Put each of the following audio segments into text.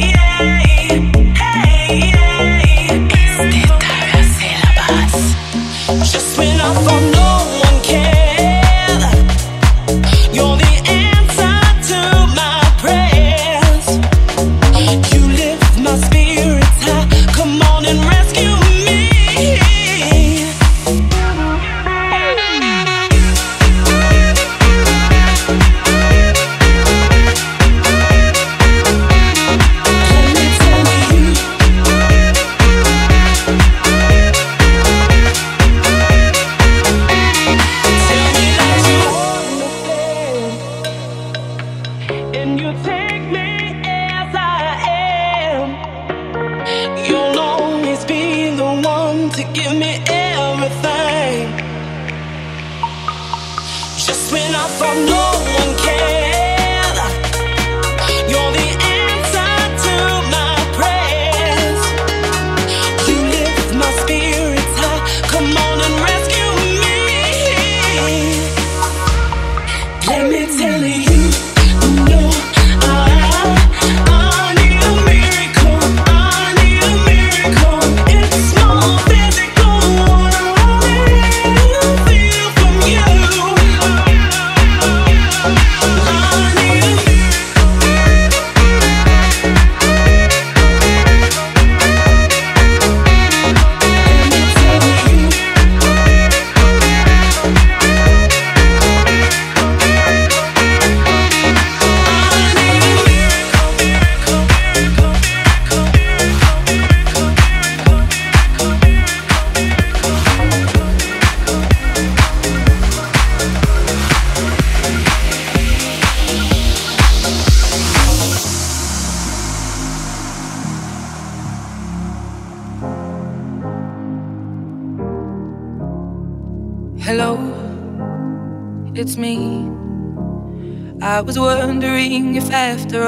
yeah.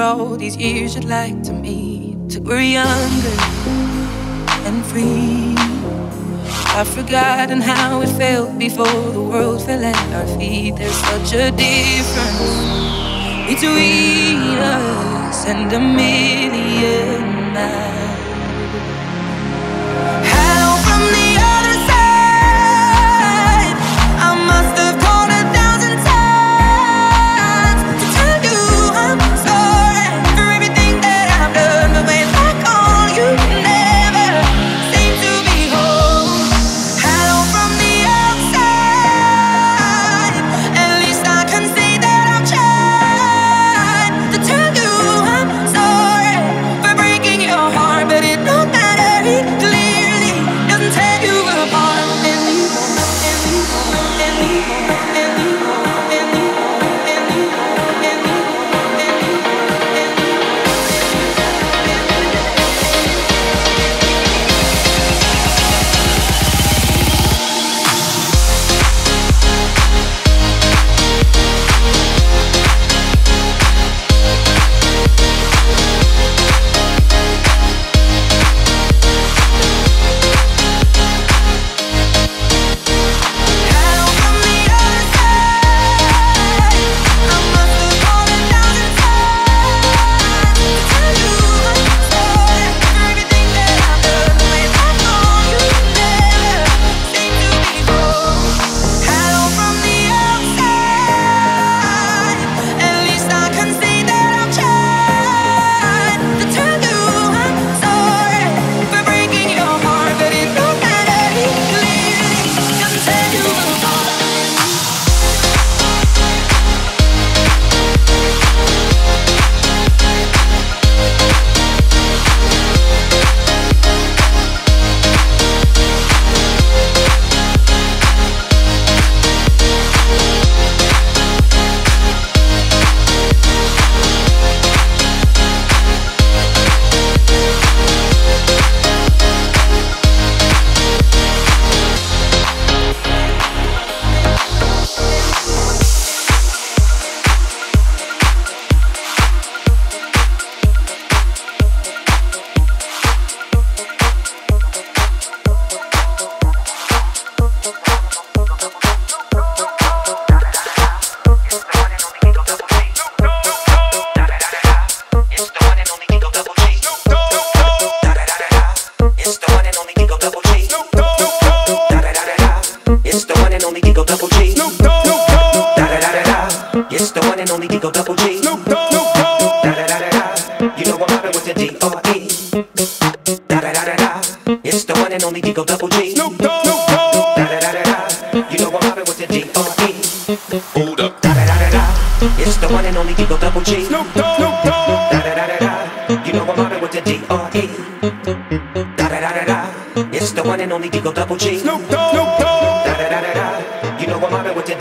all these years you'd like to meet. Till we're younger and free. I've forgotten how it felt before the world fell at our feet. There's such a difference between us and a million miles.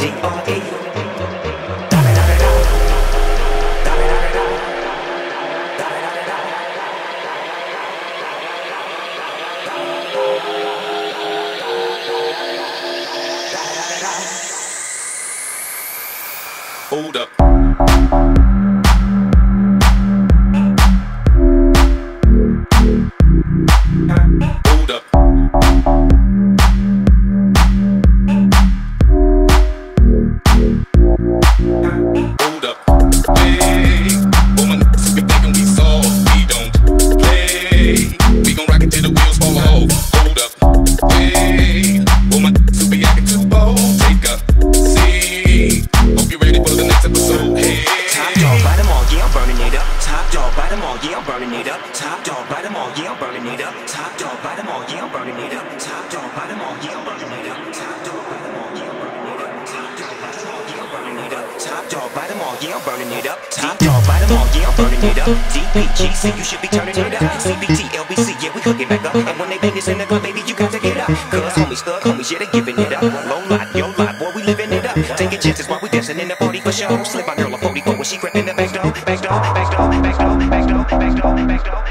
D-R-E homies, yeah, they giving it up. Low lot, yo lot, boy, we living it up. Taking chances while we dancing in the party for show. Slip my girl a 44 when she crept the back door. Back door, back door, back door, back door, back door, back door.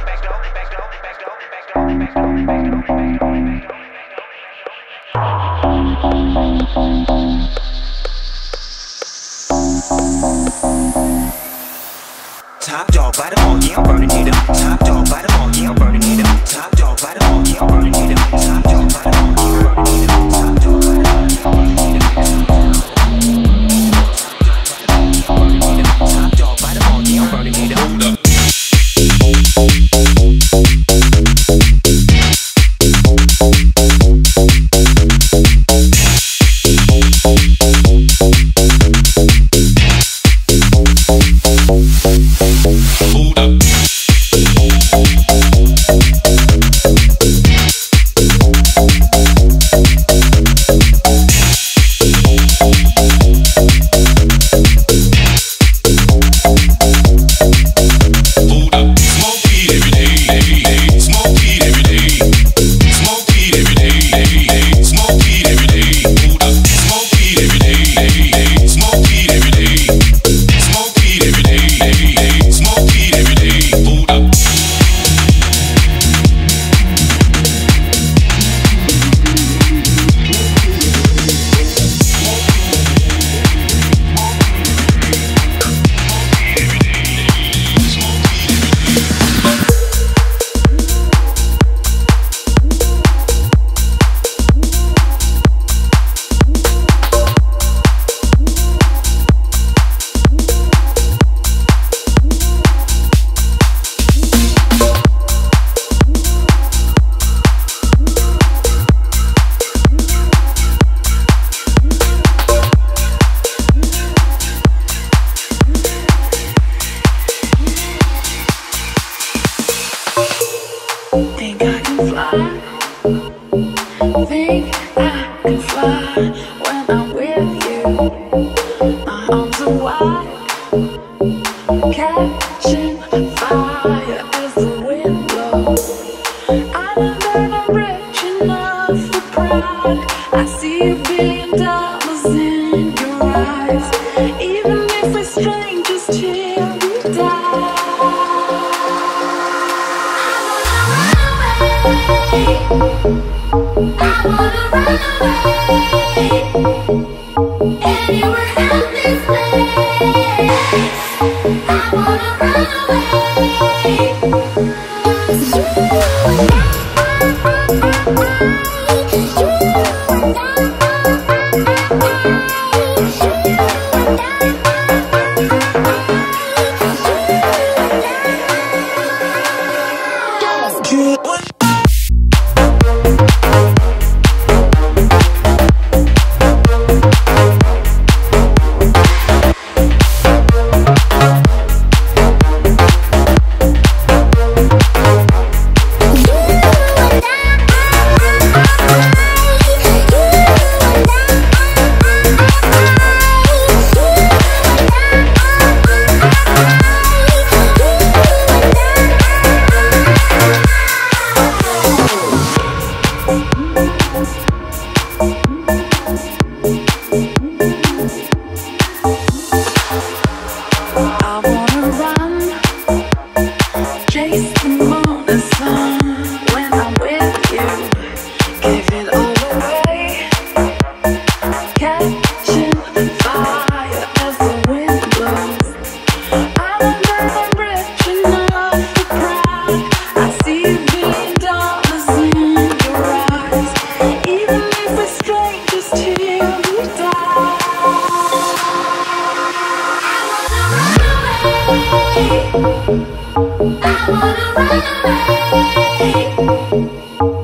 Top dog by the ball, yeah, I'm burning it up. Top dog by the ball, yeah, I'm burning it up. Top dog by the ball, yeah, I'm burning it up. Top dog by the Thank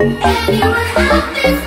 Anyone you there?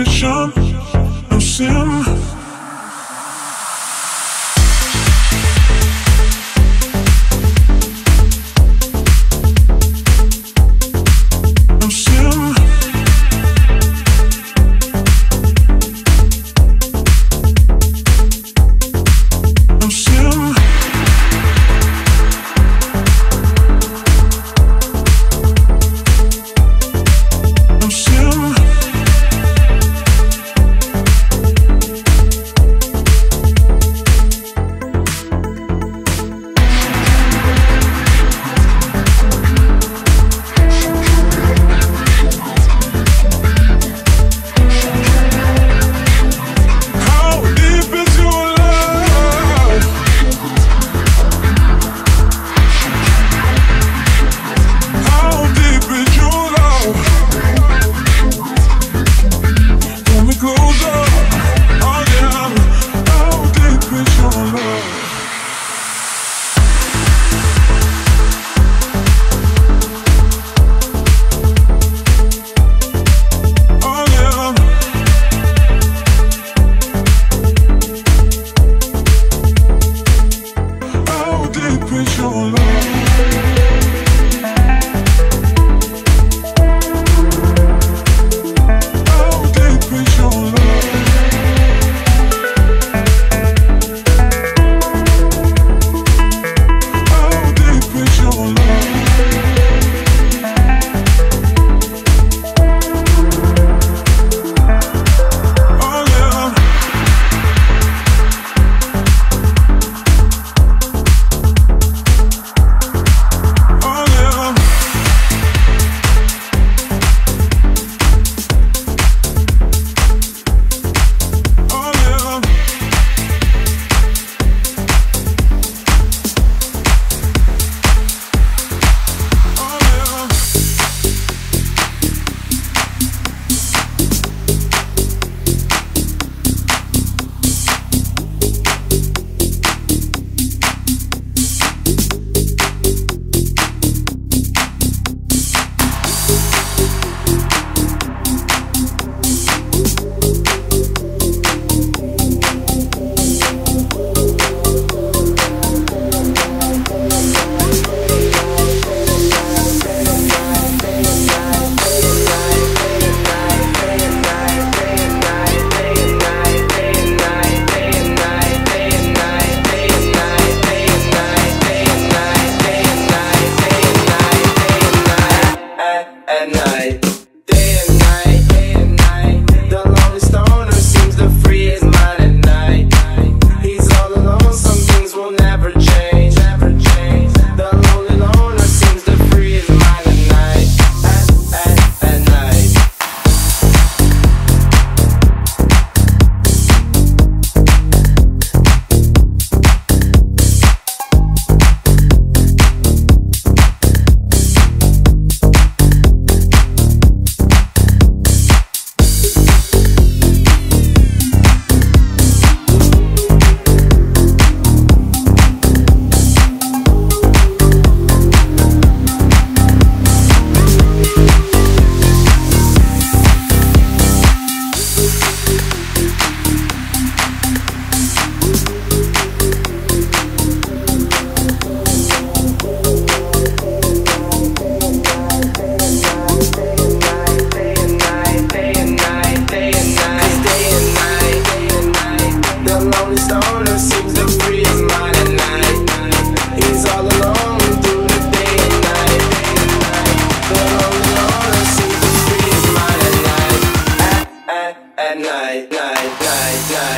I'm high pressure love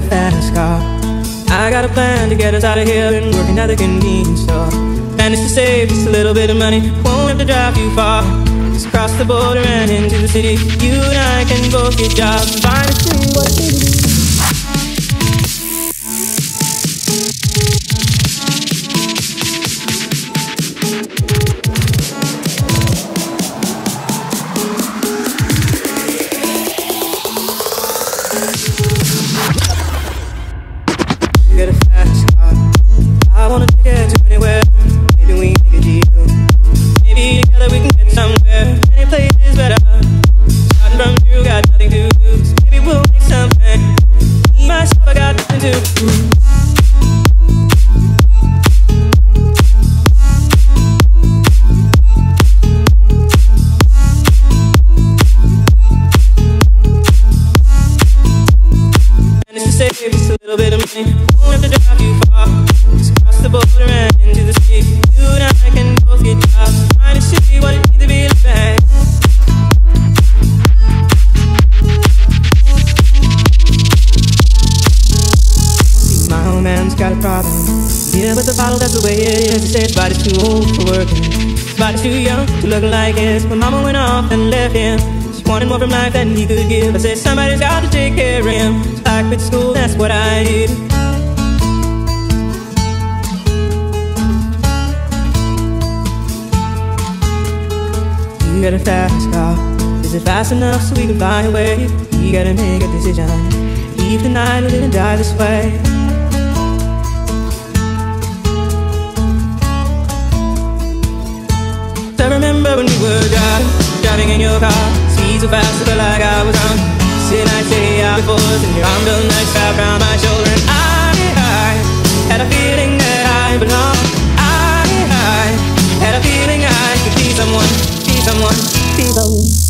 a fast car. I got a plan to get us out of here. and working at the convenience store. Managed to save just a little bit of money. Won't have to drive you far. Just cross the border and into the city. You and I can both get jobs. Find a thing, what and him. Wanted more from life than he could give. I said, somebody's got to take care of him. So I quit school, that's what I did. You got a fast car. Is it fast enough so we can fly away? You gotta make a decision. Leave tonight or live and die this way. In your car. Speed so fast, I felt like I was on. Sit I say before us, and your arm felt nice wrapped around my shoulder. And I, I had a feeling that I belonged. I, I had a feeling I could be someone, be someone, be someone.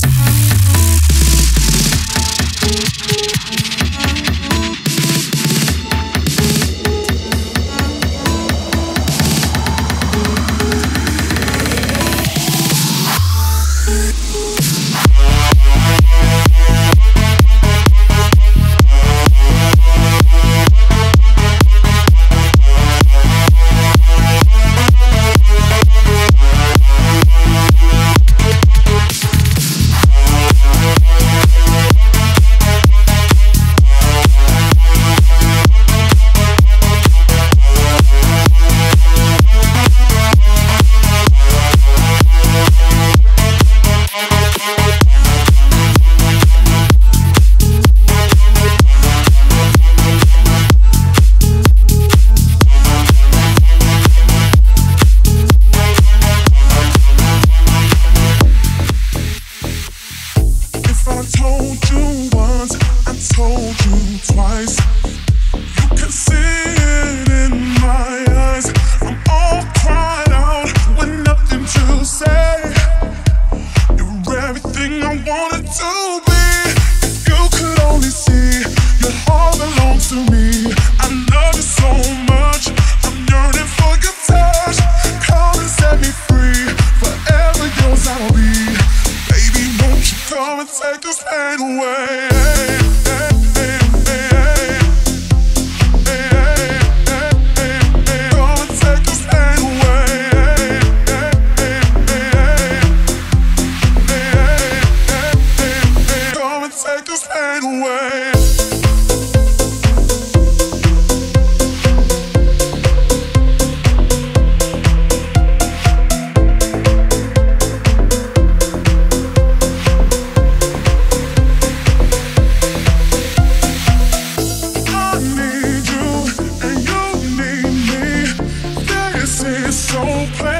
So